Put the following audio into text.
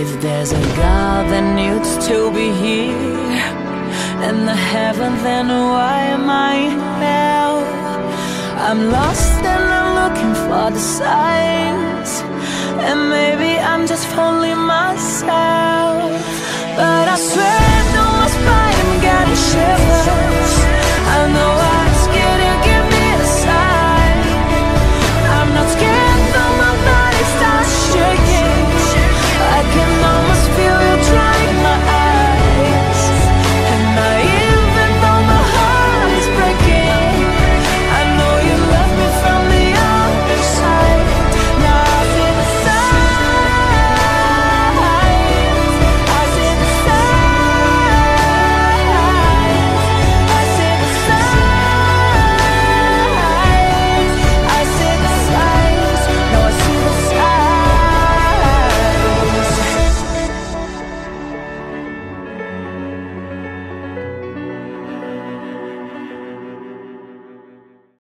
If there's a God then you'd still be here in the heaven, then why am I now? I'm lost and I'm looking for the signs, and maybe I'm just fooling myself. But I swear